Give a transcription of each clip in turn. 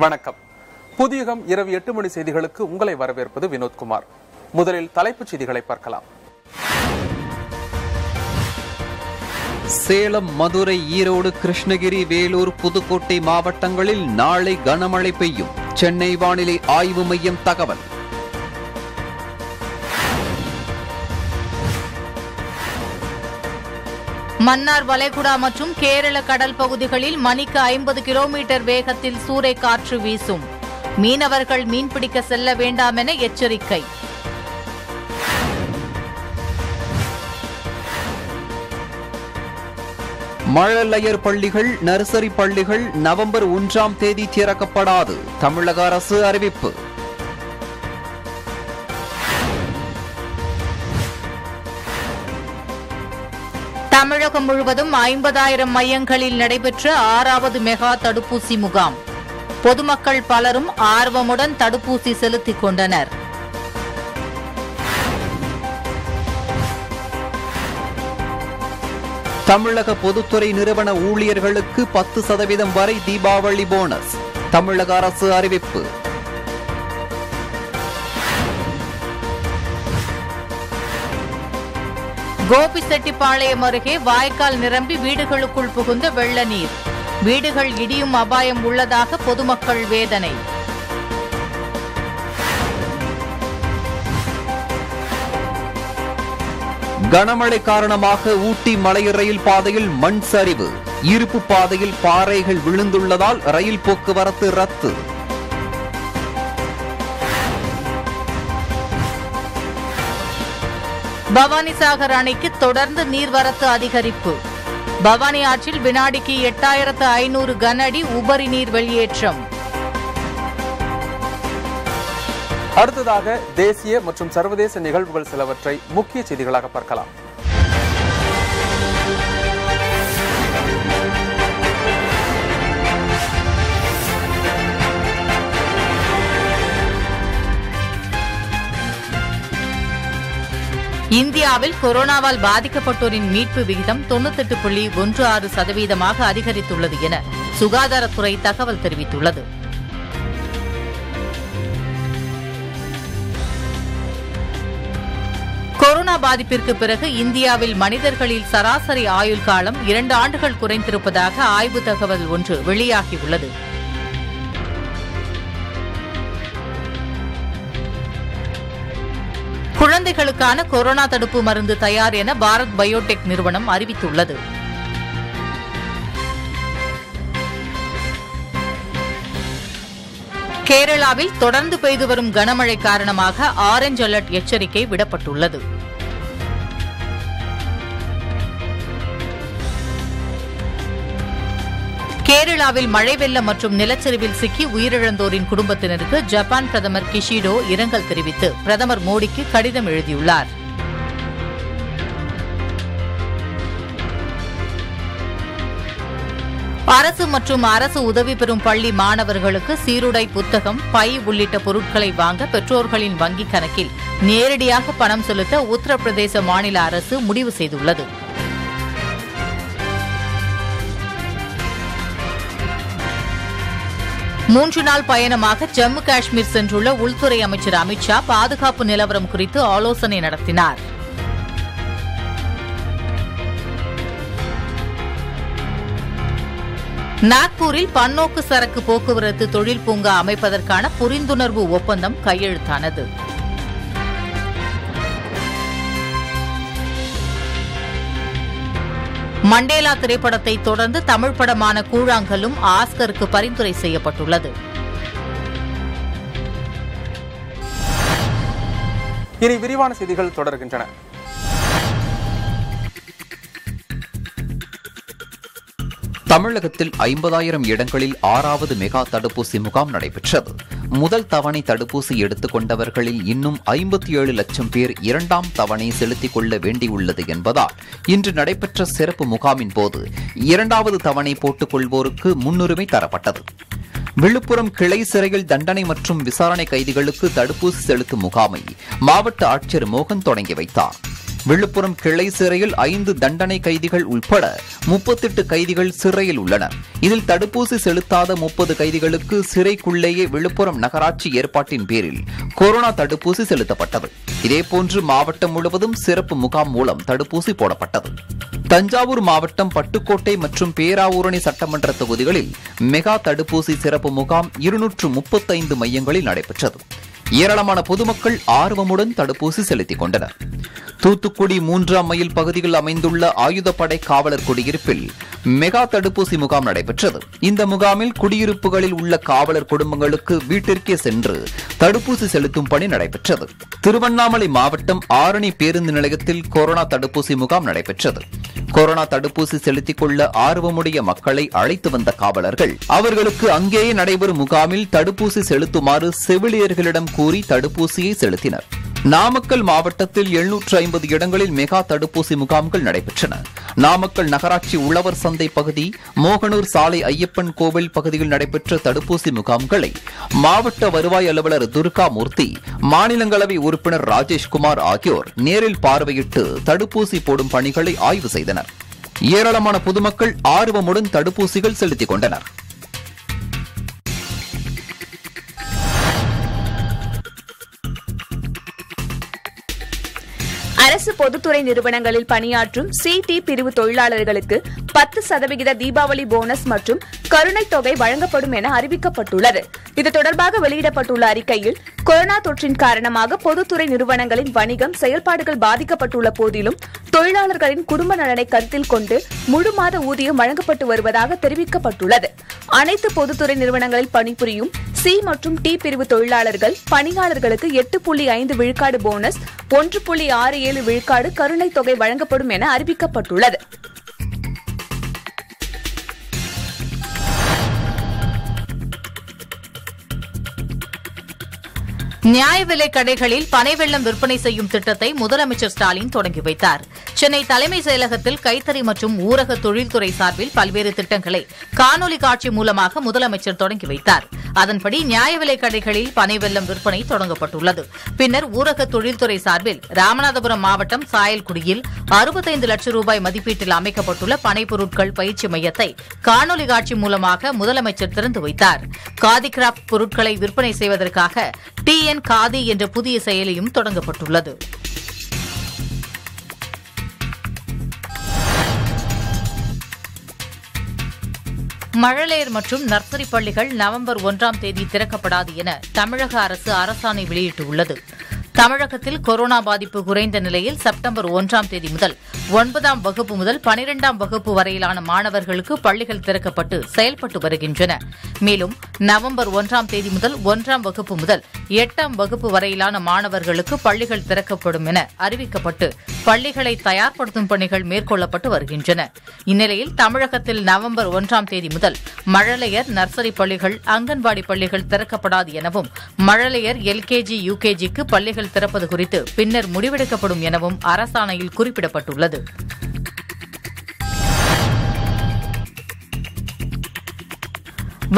வணக்கம். புதியகம் இரவு எட்டு மணி செய்திகளுக்கு உங்களை வரவேற்பது வினோத்குமார். முதலில் தலைப்புச் செய்திகளை பார்க்கலாம். சேலம் மதுரை ஈரோடு கிருஷ்ணகிரி வேலூர் புதுக்கோட்டை மாவட்டங்களில் நாளை கனமழை பெய்யும். சென்னை வானிலை ஆய்வு மையம் தகவல். மன்னார் வளைகுடா மற்றும் கேரள கடல் பகுதிகளில் மணிக்கு ஐம்பது கிலோமீட்டர் வேகத்தில் சூறை காற்று வீசும். மீனவர்கள் மீன்பிடிக்க செல்ல வேண்டாம் என எச்சரிக்கை. மழலையர் பள்ளிகள் நர்சரி பள்ளிகள் நவம்பர் ஒன்றாம் தேதி திறக்கப்படாது. தமிழக அரசு அறிவிப்பு. தமிழகம் முழுவதும் ஐம்பதாயிரம் மையங்களில் நடைபெற்ற ஆறாவது மெகா தடுப்பூசி முகாம். பொதுமக்கள் பலரும் ஆர்வமுடன் தடுப்பூசி செலுத்திக் கொண்டனர். தமிழக பொதுத்துறை நிறுவன ஊழியர்களுக்கு பத்து சதவீதம் வரை தீபாவளி போனஸ். தமிழக அரசு அறிவிப்பு. கோபிசெட்டிப்பாளையம் அருகே வாய்க்கால் நிரம்பி வீடுகளுக்குள் புகுந்த வெள்ள நீர். வீடுகள் இடியும் அபாயம் உள்ளதாக பொதுமக்கள் வேதனை. கனமழை காரணமாக ஊட்டி மலை ரயில் பாதையில் மண் சரிவு. இருப்பு பாதையில் பாறைகள் விழுந்துள்ளதால் ரயில் போக்குவரத்து ரத்து. பவானிசாகர் அணைக்கு தொடர்ந்து நீர்வரத்து அதிகரிப்பு. பவானி ஆற்றில் வினாடிக்கு எட்டாயிரத்து ஐநூறு கன அடி உபரி நீர் வெளியேற்றம். அடுத்ததாக தேசிய மற்றும் சர்வதேச நிகழ்வுகள் சிலவற்றை முக்கிய செய்திகளாக பார்க்கலாம். இந்தியாவில் கொரோனாவால் பாதிக்கப்பட்டோரின் மீட்பு விகிதம் தொன்னூத்தெட்டு புள்ளி ஒன்று ஆறு சதவீதமாக அதிகரித்துள்ளது என சுகாதாரத்துறை தகவல் தெரிவித்துள்ளது. கொரோனா பாதிப்பிற்கு பிறகு இந்தியாவில் மனிதர்களில் சராசரி ஆயுள் காலம் இரண்டு ஆண்டுகள் குறைந்திருப்பதாக ஆய்வு தகவல் ஒன்று வெளியாகியுள்ளது. குழந்தைகளுக்கான கொரோனா தடுப்பு மருந்து தயார் என பாரத் பயோடெக் நிறுவனம் அறிவித்துள்ளது. கேரளாவில் தொடர்ந்து பெய்து வரும் கனமழை காரணமாக ஆரஞ்ச் அலர்ட் எச்சரிக்கை விடப்பட்டுள்ளது. கேரளாவில் மழை வெள்ளம் மற்றும் நிலச்சரிவில் சிக்கி உயிரிழந்தோரின் குடும்பத்தினருக்கு ஜப்பான் பிரதமர் கிஷிடோ இரங்கல் தெரிவித்து பிரதமர் மோடிக்கு கடிதம் எழுதியுள்ளார். அரசு மற்றும் அரசு உதவி பெறும் பள்ளி மாணவர்களுக்கு சீருடை புத்தகம் பை உள்ளிட்ட பொருட்களை வாங்க பெற்றோர்களின் வங்கிக் கணக்கில் நேரடியாக பணம் செலுத்த உத்தரப்பிரதேச மாநில அரசு முடிவு செய்துள்ளது. மூன்று நாள் பயணமாக ஜம்மு காஷ்மீர் சென்றுள்ள உள்துறை அமைச்சர் அமித்ஷா பாதுகாப்பு நிலவரம் குறித்து ஆலோசனை நடத்தினார். நாக்பூரில் பன்னோக்கு சரக்கு போக்குவரத்து தொழில் பூங்கா அமைப்பதற்கான புரிந்துணர்வு ஒப்பந்தம் கையெழுத்தானது. மண்டேலா திரைப்படத்தை தொடர்ந்து தமிழ் படமான கூழாங்கலும் ஆஸ்கருக்கு பரிந்துரை செய்யப்பட்டுள்ளது. இனி விரிவான செய்திகள் தொடர்கின்றன. தமிழகத்தில் ஐம்பதாயிரம் இடங்களில் ஆறாவது மெகா தடுப்பூசி முகாம் நடைபெற்றது. முதல் தவணை தடுப்பூசி எடுத்துக் கொண்டவர்களில் இன்னும் ஐம்பத்தி ஏழு லட்சம் பேர் இரண்டாம் தவணை செலுத்திக் கொள்ள வேண்டியுள்ளது என்பதால் இன்று நடைபெற்ற சிறப்பு முகாமின் போது இரண்டாவது தவணை போட்டுக் கொள்வோருக்கு முன்னுரிமை தரப்பட்டது. விழுப்புரம் கிளை சிறையில் தண்டனை மற்றும் விசாரணை கைதிகளுக்கு தடுப்பூசி செலுத்தும் முகாமை மாவட்ட ஆட்சியர் மோகன் தொடங்கி வைத்தார். விழுப்புரம் கிளை சிறையில் ஐந்து தண்டனை கைதிகள் உட்பட முப்பத்தெட்டு கைதிகள் சிறையில் உள்ளனர் இதில் தடுப்பூசி செலுத்தாத முப்பது கைதிகளுக்கு சிறைக்குள்ளேயே விழுப்புரம் நகராட்சி ஏற்பாட்டின் பேரில் கொரோனா தடுப்பூசி செலுத்தப்பட்டது. இதேபோன்று மாவட்டம் முழுவதும் சிறப்பு முகாம் மூலம் தடுப்பூசி போடப்பட்டது. தஞ்சாவூர் மாவட்டம் பட்டுக்கோட்டை மற்றும் பேராவூரணி சட்டமன்ற தொகுதிகளில் மெகா தடுப்பூசி சிறப்பு முகாம் இருநூற்று முப்பத்தைந்து மையங்களில் நடைபெற்றது. ஏராளமான பொதுமக்கள் ஆர்வமுடன் தடுப்பூசி செலுத்திக் கொண்டனர். தூத்துக்குடி தூத்துக்குடி மூன்றாம் மைல் பகுதியில் அமைந்துள்ள ஆயுதப்படை காவலர் குடியிருப்பில் மெகா தடுப்பூசி முகாம் நடைபெற்றது. இந்த முகாமில் குடியிருப்புகளில் உள்ள காவலர் குடும்பங்களுக்கு வீட்டிற்கே சென்று தடுப்பூசி செலுத்தும் பணி நடைபெற்றது. திருவண்ணாமலை மாவட்டம் ஆரணி பேருந்து நிலையத்தில் கொரோனா தடுப்பூசி முகாம் நடைபெற்றது. கொரோனா தடுப்பூசி செலுத்திக் கொள்ள ஆர்வமுடைய மக்களை அழைத்து வந்த காவலர்கள் அவர்களுக்கு அங்கேயே நடைபெறும் முகாமில் தடுப்பூசி செலுத்துமாறு செவிலியர்களிடம் கூறி தடுப்பூசியை செலுத்தினர். நாமக்கல் மாவட்டத்தில் எழுநூற்று ஐம்பது இடங்களில் மெகா தடுப்பூசி முகாம்கள் நடைபெற்றன. நாமக்கல் நகராட்சி உழவர் சந்தை பகுதி மோகனூர் சாலை ஐயப்பன் கோவில் பகுதியில் நடைபெற்ற தடுப்பூசி முகாம்களை மாவட்ட வருவாய் அலுவலர் துர்கா மூர்த்தி மாநிலங்களவை உறுப்பினர் ராஜேஷ்குமார் ஆகியோர் நேரில் பார்வையிட்டு தடுப்பூசி போடும் பணிகளை ஆய்வு செய்தனர். ஏராளமான பொதுமக்கள் ஆர்வமுடன் தடுப்பூசிகள் செலுத்திக் கொண்டனா் அரசு பொதுத்துறை நிறுவனங்களில் பணியாற்றும் சி டி பிரிவு தொழிலாளர்களுக்கு பத்து சதவிகித தீபாவளி போனஸ் மற்றும் கருணைத் தொகை வழங்கப்படும் என அறிவிக்கப்பட்டுள்ளது. இது தொடர்பாக வெளியிடப்பட்டுள்ள அறிக்கையில் கொரோனா தொற்றின் காரணமாக பொதுத்துறை நிறுவனங்களின் வணிகம் செயல்பாடுகள் பாதிக்கப்பட்டுள்ள போதிலும் தொழிலாளர்களின் குடும்ப நலனை கருத்தில் கொண்டு முழு மாத ஊதியம் வழங்கப்பட்டு வருவதாக தெரிவிக்கப்பட்டுள்ளது. அனைத்து பொதுத்துறை நிறுவனங்களில் பணிபுரியும் சி மற்றும் டி பிரிவு தொழிலாளர்கள் பணியாளர்களுக்கு எட்டு புள்ளி ஐந்து விழுக்காடு போனஸ் ஒன்று புள்ளி ஆறு ஏழு விழுக்காடு கருணைத் தொகை வழங்கப்படும் என அறிவிக்கப்பட்டுள்ளது. நியாய விலை கடைகளில் பனை வெள்ளம் விற்பனை செய்யும் திட்டத்தை முதலமைச்சர் ஸ்டாலின் தொடங்கி வைத்தார். சென்னை தலைமைச் செயலகத்தில் கைத்தறி மற்றும் ஊரக தொழில்துறை சார்பில் பல்வேறு திட்டங்களை காணொலி காட்சி மூலமாக முதலமைச்சர் தொடங்கி வைத்தார். அதன்படி நியாய விலை கடைகளில் பனை வெள்ளம் விற்பனை தொடங்கப்பட்டுள்ளது. பின்னர் ஊரக தொழில்துறை சார்பில் ராமநாதபுரம் மாவட்டம் சாயல்குடியில் அறுபத்தைந்து லட்சம் ரூபாய் மதிப்பீட்டில் அமைக்கப்பட்டுள்ள பனை பொருட்கள் பயிற்சி மையத்தை காணொலி காட்சி மூலமாக முதலமைச்சர் திறந்து வைத்தார். காதி கிராப்ட் பொருட்களை விற்பனை செய்வதற்காக டிஎன் காதி என்ற புதிய செயலியும் தொடங்கப்பட்டுள்ளது. மழலையர் மற்றும் நர்சரி பள்ளிகள் நவம்பர் ஒன்றாம் தேதி திறக்கப்படாது என தமிழக அரசு அரசாணை வெளியிட்டுள்ளது. தமிழகத்தில் கொரோனா பாதிப்பு குறைந்த நிலையில் செப்டம்பர் ஒன்றாம் தேதி முதல் ஒன்பதாம் வகுப்பு முதல் பனிரெண்டாம் வகுப்பு வரையிலான மாணவர்களுக்கு பள்ளிகள் திறக்கப்பட்டு செயல்பட்டு வருகின்றன. மேலும் நவம்பர் ஒன்றாம் தேதி முதல் ஒன்றாம் வகுப்பு முதல் எட்டாம் வகுப்பு வரையிலான மாணவர்களுக்கு பள்ளிகள் திறக்கப்படும் என அறிவிக்கப்பட்டு பள்ளிகளை தயார்படுத்தும் பணிகள் மேற்கொள்ளப்பட்டு வருகின்றன. இந்நிலையில் தமிழகத்தில் நவம்பர் ஒன்றாம் தேதி முதல் மழலையர் நர்சரி பள்ளிகள் அங்கன்வாடி பள்ளிகள் திறக்கப்படாது எனவும் மழலையர் எல்கேஜி யுகேஜிக்கு பள்ளிகள் திறப்பது குறித்து பின்னர் முடிவெடுக்கப்படும் எனவும் அரசாணையில் குறிப்பிடப்பட்டுள்ளது.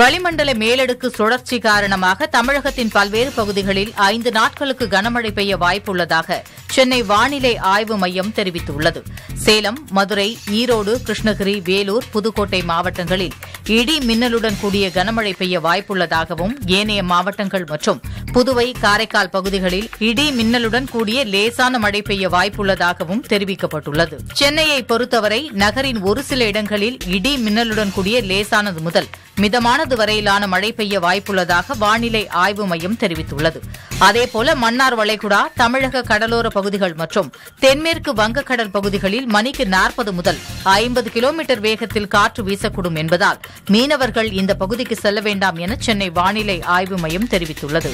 வளிமண்டல மேலடுக்கு சுழற்சி காரணமாக தமிழகத்தின் பல்வேறு பகுதிகளில் ஐந்து நாட்களுக்கு கனமழை பெய்ய வாய்ப்புள்ளதாக சென்னை வானிலை ஆய்வு மையம் தெரிவித்துள்ளது. சேலம் மதுரை ஈரோடு கிருஷ்ணகிரி வேலூர் புதுக்கோட்டை மாவட்டங்களில் இடி மின்னலுடன் கூடிய கனமழை பெய்ய வாய்ப்புள்ளதாகவும் ஏனைய மாவட்டங்கள் மற்றும் புதுவை காரைக்கால் பகுதிகளில் இடி மின்னலுடன் கூடிய லேசான மழை பெய்ய வாய்ப்புள்ளதாகவும் தெரிவிக்கப்பட்டுள்ளது. சென்னையை பொறுத்தவரை நகரின் ஒரு சில இடங்களில் இடி மின்னலுடன் கூடிய லேசானது முதல் மிதமானது வரையிலான மழை பெய்ய வாய்ப்புள்ளதாக வானிலை ஆய்வு மையம் தெரிவித்துள்ளது. அதேபோல மன்னார் வளைகுடா தமிழக கடலோர பகுதிகள் மற்றும் தென்மேற்கு வங்கக்கடல் பகுதிகளில் மணிக்கு நாற்பது முதல் ஐம்பது கிலோமீட்டர் வேகத்தில் காற்று வீசக்கூடும் என்பதால் மீனவர்கள் இந்த பகுதிக்கு செல்ல வேண்டாம் என சென்னை வானிலை ஆய்வு மையம் தெரிவித்துள்ளது.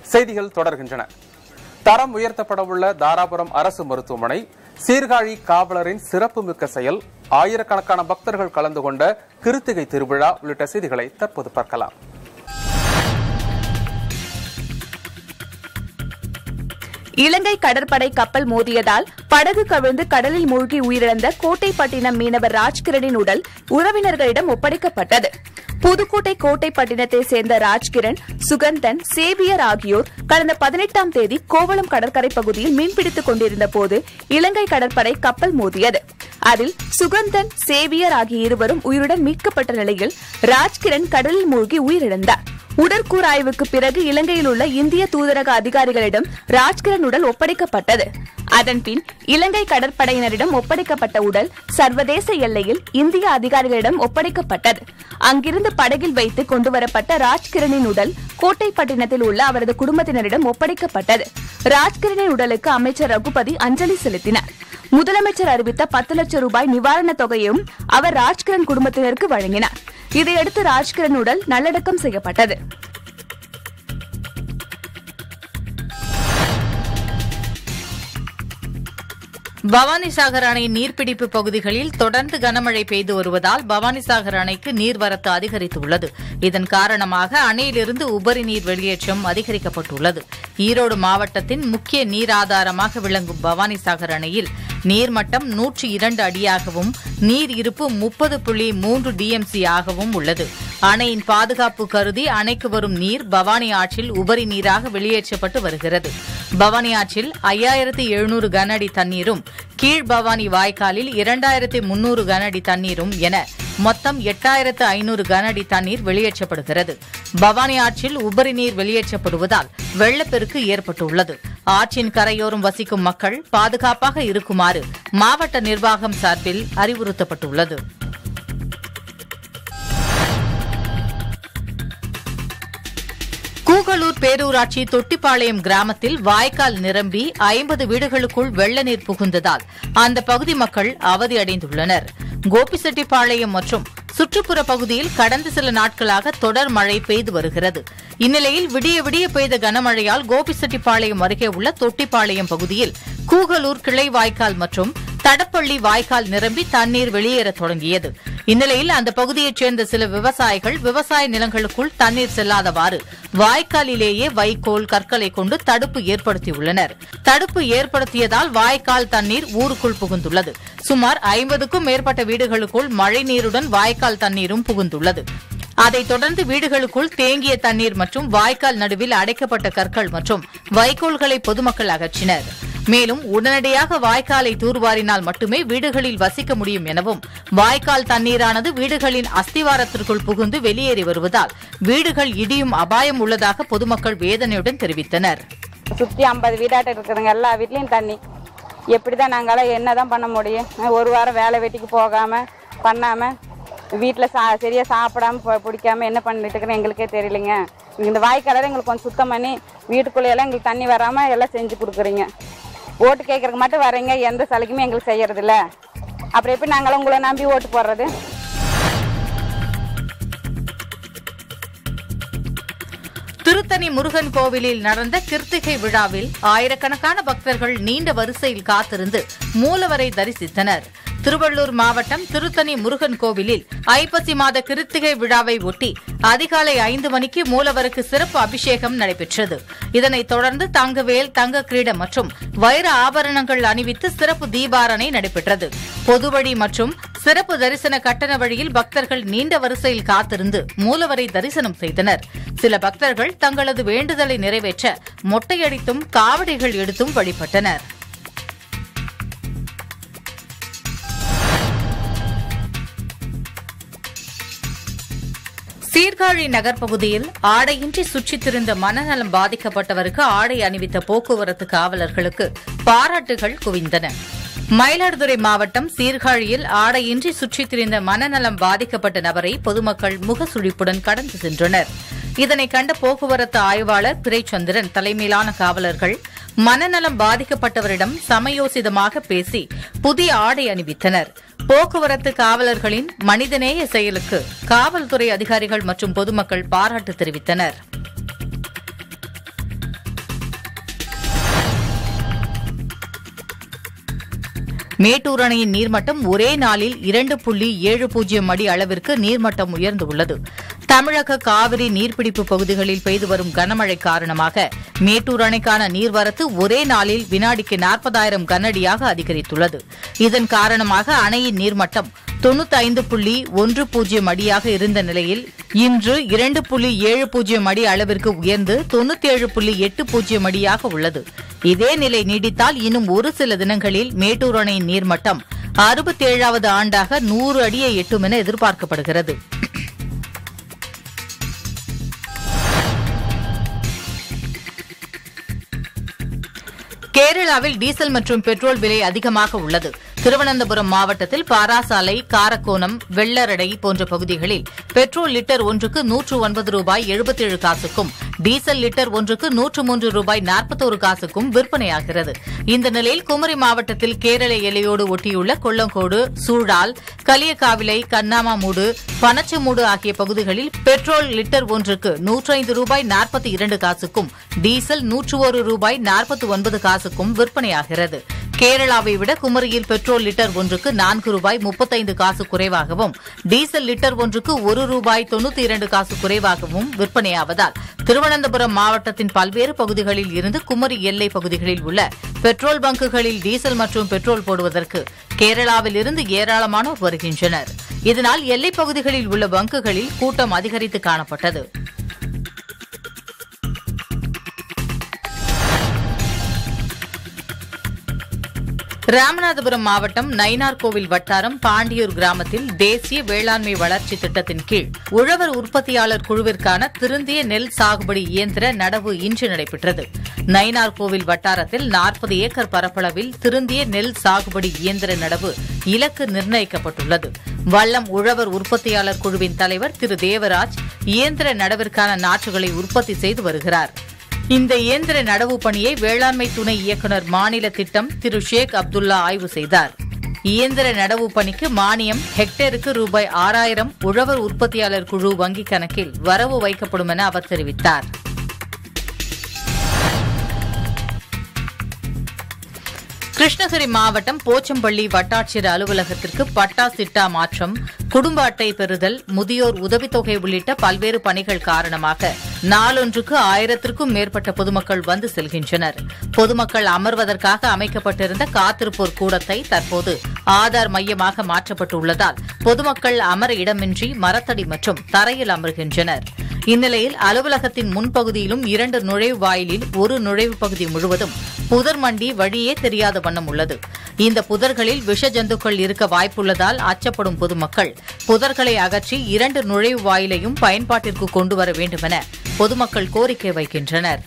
செய்திகள் தொடர்கின்றன. தரம் உயர்த்தப்படவுள்ள தாராபுரம் அரசு மருத்துவமனை சீர்காழி காவலரின் சிறப்புமிக்க செயல் ஆயிரக்கணக்கான பக்தர்கள் கலந்து கொண்ட கிருத்திகை திருவிழா உள்ளிட்ட செய்திகளை தற்போது பார்க்கலாம். இலங்கை கடற்படை கப்பல் மோதியதால் படகு கவிழ்ந்து கடலில் மூழ்கி உயிரிழந்த கோட்டைப்பட்டினம் மீனவர் ராஜ்கிரனின் உடல் உறவினர்களிடம் ஒப்படைக்கப்பட்டது. புதுக்கோட்டை கோட்டைப்பட்டினத்தை சேர்ந்த ராஜ்கிரண் சுகந்தன் சேவியர் ஆகியோர் கடந்த பதினெட்டாம் தேதி கோவளம் கடற்கரை பகுதியில் மீன்பிடித்துக் கொண்டிருந்த போது இலங்கை கடற்படை கப்பல் மோதியது. அதில் சுகந்தன் சேவியர் ஆகிய இருவரும் உயிருடன் மீட்கப்பட்ட நிலையில் ராஜ்கிரண் கடலில் மூழ்கி உயிரிழந்தார். உடற்கூறாய்வுக்கு பிறகு இலங்கையில் உள்ள இந்திய தூதரக அதிகாரிகளிடம் ராஜ்கிரண் உடல் ஒப்படைக்கப்பட்டது. அதன்பின் இலங்கை கடற்படையினரிடம் ஒப்படைக்கப்பட்ட உடல் சர்வதேச எல்லையில் இந்திய அதிகாரிகளிடம் ஒப்படைக்கப்பட்டது. அங்கிருந்து படகில் வைத்து கொண்டுவரப்பட்ட ராஜ்கிரணின் உடல் கோட்டைப்பட்டினத்தில் உள்ள அவரது குடும்பத்தினரிடம் ஒப்படைக்கப்பட்டது. ராஜ்கிரணின் உடலுக்கு அமைச்சர் ரகுபதி அஞ்சலி செலுத்தினார். முதலமைச்சர் அறிவித்த பத்து லட்சம் ரூபாய் நிவாரணத் தொகையும் அவர் ராஜ்கிரண் குடும்பத்தினருக்கு வழங்கினார். இதையடுத்து ராஜ்கிரண் உடல் நல்லடக்கம் செய்யப்பட்டது. பவானிசாகர் அணை நீர்பிடிப்பு பகுதிகளில் தொடர்ந்து கனமழை பெய்து வருவதால் பவானிசாகர் அணைக்கு நீர்வரத்து அதிகரித்துள்ளது. இதன் காரணமாக அணையிலிருந்து உபரி நீர் வெளியேற்றம் அதிகரிக்கப்பட்டுள்ளது. ஈரோடு மாவட்டத்தின் முக்கிய நீர் ஆதாரமாக விளங்கும் பவானிசாகர் அணையில் நீர்மட்டம் நூற்றி இரண்டு அடியாகவும் நீர் இருப்பு முப்பது புள்ளி மூன்று டிஎம்சி ஆகவும் உள்ளது. அணையின் பாதுகாப்பு கருதி அணைக்கு வரும் நீர் பவானி ஆற்றில் உபரி நீராக வெளியேற்றப்பட்டு வருகிறது. பவானி ஆற்றில் ஐயாயிரத்தி எழுநூறு கன அடி தண்ணீரும் கீழ் பவானி வாய்க்காலில் இரண்டாயிரத்தி முன்னூறு கன அடி தண்ணீரும் என மொத்தம் எட்டாயிரத்து ஐநூறு கன அடி தண்ணீர் வெளியேற்றப்படுகிறது. பவானி ஆற்றில் உபரி நீர் வெளியேற்றப்படுவதால் வெள்ளப்பெருக்கு ஏற்பட்டுள்ளது. ஆற்றின் கரையோரம் வசிக்கும் மக்கள் பாதுகாப்பாக இருக்குமாறு மாவட்ட நிர்வாகம் சார்பில் அறிவுறுத்தப்பட்டுள்ளது. கூகலூர் பேரூராட்சி தொட்டிப்பாளையம் கிராமத்தில் வாய்க்கால் நிரம்பி ஐம்பது வீடுகளுக்குள் வெள்ள நீர் புகுந்ததால் அந்த பகுதி மக்கள் அவதியடைந்துள்ளனர் கோபிசெட்டிப்பாளையம் மற்றும் சுற்றுப்புற பகுதியில் கடந்த சில நாட்களாக தொடர் மழை பெய்து வருகிறது. இந்நிலையில் விடிய விடிய பெய்த கனமழையால் கோபிசெட்டிப்பாளையம் அருகே உள்ள தொட்டிப்பாளையம் பகுதியில் கூகலூர் கிளை வாய்க்கால் மற்றும் தடப்பள்ளி வாய்க்கால் நிரம்பி தண்ணீர் வெளியேற தொடங்கியது. இந்நிலையில் அந்த பகுதியைச் சேர்ந்த சில விவசாயிகள் விவசாய நிலங்களுக்குள் தண்ணீர் செல்லாதவாறு வாய்க்காலிலேயே வைக்கோல் கற்களை கொண்டு தடுப்பு ஏற்படுத்தியுள்ளனர். தடுப்பு ஏற்படுத்தியதால் வாய்க்கால் தண்ணீர் ஊருக்குள் புகுந்துள்ளது. சுமார் ஐம்பதுக்கும் மேற்பட்ட வீடுகளுக்குள் மழைநீருடன் வாய்க்கால் தண்ணீரும் புகுந்துள்ளது. அதைத் தொடர்ந்து வீடுகளுக்குள் தேங்கிய தண்ணீர் மற்றும் வாய்க்கால் நடுவில் அடைக்கப்பட்ட கற்கள் மற்றும் வைக்கோல்களை பொதுமக்கள் அகற்றினர். மேலும் உடனடியாக வாய்க்காலை தூர்வாரினால் மட்டுமே வீடுகளில் வசிக்க முடியும் எனவும் வாய்க்கால் தண்ணீரானது வீடுகளின் அஸ்திவாரத்திற்குள் புகுந்து வெளியேறி வருவதால் வீடுகள் இடியும் அபாயம் உள்ளதாக பொதுமக்கள் வேதனையுடன் தெரிவித்தனர். சுற்றி ஐம்பது வீடாட்டம் இருக்குதுங்க எல்லா வீட்லேயும் தண்ணி. எப்படி தான் நாங்களாம் என்ன தான் பண்ண முடியும்? ஒரு வாரம் வேலை வெட்டிக்கு போகாமல் பண்ணாமல் வீட்டில் சா சரியாக சாப்பிடாம பிடிக்காம என்ன பண்ணிட்டு இருக்கிறேன் எங்களுக்கே தெரியலைங்க. இந்த வாய்க்காலரை எங்களுக்கு கொஞ்சம் சுத்தம் பண்ணி வீட்டுக்குள்ளேயெல்லாம் எங்களுக்கு தண்ணி வராமல் எல்லாம் செஞ்சு கொடுக்குறீங்க. ஓட்டு கேட்கறக்கு மட்டும் வரீங்க எந்த சலுகையுமே எங்களுக்கு செய்யறதில்ல. அப்புறம் எப்படி நாங்களும் உங்களை நம்பி ஓட்டு போடுறது? திருத்தணி முருகன் கோவிலில் நடந்த கிருத்திகை விழாவில் ஆயிரக்கணக்கான பக்தர்கள் நீண்ட வரிசையில் காத்திருந்து மூலவரை தரிசித்தனர். திருவள்ளூர் மாவட்டம் திருத்தணி முருகன் கோவிலில் ஐப்பசி மாத கிருத்திகை விழாவை ஒட்டி அதிகாலை ஐந்து மணிக்கு மூலவருக்கு சிறப்பு அபிஷேகம் நடைபெற்றது. இதனைத் தொடர்ந்து தங்கவேல் தங்க கிரீடம் மற்றும் வைர ஆபரணங்கள் அணிவித்து சிறப்பு தீபாரணை நடைபெற்றது. பொதுவழி மற்றும் சிறப்பு தரிசன கட்டண வழியில் பக்தர்கள் நீண்ட வரிசையில் காத்திருந்து மூலவரை தரிசனம் செய்தனர். சில பக்தர்கள் தங்களது வேண்டுதலை நிறைவேற்ற மொட்டையடித்தும் காவடிகள் எடுத்தும் வழிபட்டனர். சீர்காழி நகர் பகுதியில் ஆடையின்றி சுற்றித் திரிந்த மனநலம் பாதிக்கப்பட்டவருக்கு ஆடை அணிவித்த போக்குவரத்து காவலர்களுக்கு பாராட்டுகள் குவிந்தன. மயிலாடுதுறை மாவட்டம் சீர்காழியில் ஆடையின்றி சுற்றித் திரிந்த மனநலம் பாதிக்கப்பட்ட நபரை பொதுமக்கள் முகசுழிப்புடன் கடந்து சென்றனர். இதனை கண்ட போக்குவரத்து ஆய்வாளர் பிறைச்சந்திரன் தலைமையிலான காவலர்கள் மனநலம் பாதிக்கப்பட்டவரிடம் சமயோசிதமாக பேசி புதிய ஆடை அணிவித்தனர். போக்குவரத்து காவலர்களின் மனிதநேய செயலுக்கு காவல்துறை அதிகாரிகள் மற்றும் பொதுமக்கள் பாராட்டு தெரிவித்தனர். மேட்டூர் அணையின் நீர்மட்டம் ஒரே நாளில் இரண்டு புள்ளி ஏழு பூஜ்ஜியம் அடி அளவிற்கு நீர்மட்டம் உயர்ந்துள்ளது. தமிழக காவிரி நீர்பிடிப்பு பகுதிகளில் பெய்து வரும் கனமழை காரணமாக மேட்டூர் அணைக்கான நீர்வரத்து ஒரே நாளில் வினாடிக்கு நாற்பதாயிரம் கனஅடியாக அதிகரித்துள்ளது. இதன் காரணமாக அணையின் நீர்மட்டம் தொண்ணூத்தி ஐந்து புள்ளி ஒன்று பூஜ்ஜியம் அடியாக இருந்த நிலையில் இன்று இரண்டு புள்ளி ஏழு பூஜ்ஜியம் அடி அளவிற்கு உயர்ந்து தொண்ணூத்தி ஏழு புள்ளி எட்டு பூஜ்ஜியம் அடியாக உள்ளது. இதே நிலை நீடித்தால் இன்னும் ஒரு சில தினங்களில் மேட்டூர் அணையின் நீர்மட்டம் அறுபத்தேழாவது ஆண்டாக நூறு அடியை எட்டும் என எதிர்பார்க்கப்படுகிறது. கேரளாவில் டீசல் மற்றும் பெட்ரோல் விலை அதிகமாக உள்ளது. திருவனந்தபுரம் மாவட்டத்தில் பாராசாலை காரக்கோணம் வெள்ளரடை போன்ற பகுதிகளில் பெட்ரோல் லிட்டர் ஒன்றுக்கு நூற்று ஒன்பது ரூபாய் எழுபத்தேழு காசுக்கும் டீசல் லிட்டர் ஒன்றுக்கு நூற்று மூன்று ரூபாய் நாற்பத்தோரு காசுக்கும் விற்பனையாகிறது. இந்த நிலையில் குமரி மாவட்டத்தில் கேரள எல்லையோடு ஒட்டியுள்ள கொல்லங்கோடு சூழால் கலியக்காவிலை கண்ணாமாமூடு பனச்சமூடு ஆகிய பகுதிகளில் பெட்ரோல் லிட்டர் ஒன்றுக்கு நூற்றைந்து ரூபாய் நாற்பத்தி இரண்டு காசுக்கும் டீசல் நூற்று ஒரு ரூபாய் நாற்பத்தி ஒன்பது காசுக்கும் விற்பனையாகிறது. கேரளாவை விட குமரியில் பெட்ரோல் லிட்டர் ஒன்றுக்கு நான்கு ரூபாய் முப்பத்தைந்து காசு குறைவாகவும் டீசல் லிட்டர் ஒன்றுக்கு ஒரு ரூபாய் தொண்ணூத்தி இரண்டு காசு குறைவாகவும் விற்பனையாவதால் திருவனந்தபுரம் மாவட்டத்தின் பல்வேறு பகுதிகளில் இருந்து குமரி எல்லை பகுதிகளில் உள்ள பெட்ரோல் பங்குகளில் டீசல் மற்றும் பெட்ரோல் போடுவதற்கு கேரளாவில் இருந்து ஏராளமானோர் வருகின்றனர். இதனால் எல்லைப் பகுதிகளில் உள்ள பங்குகளில் கூட்டம் அதிகரித்து காணப்பட்டது. ராமநாதபுரம் மாவட்டம் நயினார்கோவில் வட்டாரம் பாண்டியூர் கிராமத்தில் தேசிய வேளாண்மை வளர்ச்சி திட்டத்தின் கீழ் உழவர் உற்பத்தியாளர் குழுவிற்கான திருந்திய நெல் சாகுபடி இயந்திர நடவு இன்று நடைபெற்றது. நயினார்கோவில் வட்டாரத்தில் நாற்பது ஏக்கர் பரப்பளவில் திருந்திய நெல் சாகுபடி இயந்திர நடவு இலக்கு நிர்ணயிக்கப்பட்டுள்ளது. வல்லம் உழவர் உற்பத்தியாளர் குழுவின் தலைவர் திரு தேவராஜ் இயந்திர நடவிற்கான நாற்றுகளை உற்பத்தி செய்து வருகிறார். இந்த இயந்திர நடவு பணியை வேளாண்மை துணை இயக்குநர் மாநில திட்டம் திரு ஷேக் அப்துல்லா ஆய்வு செய்தார். இயந்திர நடவு பணிக்கு மானியம் ஹெக்டேருக்கு ரூபாய் ஆறாயிரம் உழவர் உற்பத்தியாளர் குழு வங்கிக் கணக்கில் வரவு வைக்கப்படும் என அவர் தெரிவித்தார். கிருஷ்ணகிரி மாவட்டம் போச்சம்பள்ளி வட்டாட்சியர் அலுவலகத்திற்கு பட்டா சிட்டா மாற்றம் குடும்ப அட்டை பெறுதல் முதியோர் உதவித்தொகை உள்ளிட்ட பல்வேறு பணிகள் காரணமாக நாளொன்றுக்கு ஆயிரத்திற்கும் மேற்பட்ட பொதுமக்கள் வந்து செல்கின்றனர். பொதுமக்கள் அமர்வதற்காக அமைக்கப்பட்டிருந்த காத்திருப்போர் கூடத்தை தற்போது ஆதார் மையமாக மாற்றப்பட்டுள்ளதால் பொதுமக்கள் அமர இடமின்றி மரத்தடி மற்றும் தரையில் அமர்கின்றனர். இந்நிலையில் அலுவலகத்தின் முன்பகுதியிலும் இரண்டு நுழைவு வாயிலில் ஒரு நுழைவு பகுதி முழுவதும் புதர் மண்டி வழியே தெரியாத வண்ணம் உள்ளது. இந்த புதர்களில் விஷ ஜந்துக்கள் இருக்க வாய்ப்புள்ளதால் அச்சப்படும் பொதுமக்கள் புதர்களை அகற்றி இரண்டு நுழைவு வாயிலையும் பயன்பாட்டிற்கு கொண்டு வர வேண்டுமென பொதுமக்கள் கோரிக்கை வைக்கின்றனர்.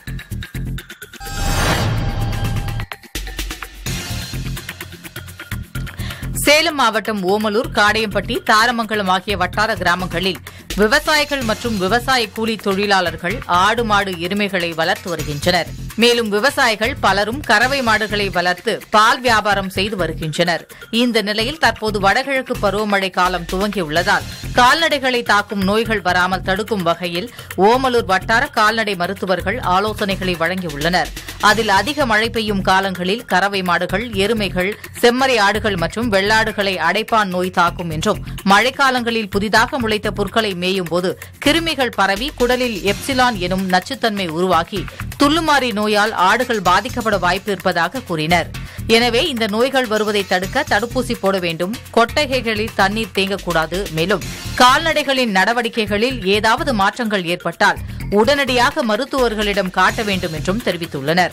சேலம் மாவட்டம் ஓமலூர் காடையம்பட்டி தாரமங்கலம் ஆகிய வட்டார கிராமங்களில் விவசாயிகள் மற்றும் விவசாய கூலி தொழிலாளர்கள் ஆடு மாடு எருமைகளை வளர்த்து வருகின்றனர். மேலும் விவசாயிகள் பலரும் கறவை மாடுகளை வளர்த்து பால் வியாபாரம் செய்து வருகின்றனர். இந்த நிலையில் தற்போது வடகிழக்கு பருவமழை காலம் துவங்கியுள்ளதால் கால்நடைகளை தாக்கும் நோய்கள் வராமல் தடுக்கும் வகையில் ஓமலூர் வட்டார கால்நடை மருத்துவர்கள் ஆலோசனைகளை வழங்கியுள்ளனர். அதில் அதிக மழை பெய்யும் காலங்களில் கறவை மாடுகள் எருமைகள் செம்மறி ஆடுகள் மற்றும் வெள்ளாடுகளை அடைப்பான் நோய் தாக்கும் என்றும் மழைக்காலங்களில் புதிதாக முளைத்த புற்களை மேயும் போது கிருமிகள் பரவி குடலில் எப்சிலான் எனும் நச்சுத்தன்மை உருவாகி துள்ளுமாறி நோயால் ஆடுகள் பாதிக்கப்பட வாய்ப்பு இருப்பதாக கூறினர். எனவே இந்த நோய்கள் வருவதை தடுக்க தடுப்பூசி போட வேண்டும். கொட்டகைகளில் தண்ணீர் தேங்கக்கூடாது. மேலும் கால்நடைகளின் நடவடிக்கைகளில் ஏதாவது மாற்றங்கள் ஏற்பட்டால் உடனடியாக மருத்துவர்களிடம் காட்ட வேண்டும் என்றும் தெரிவித்துள்ளனர்.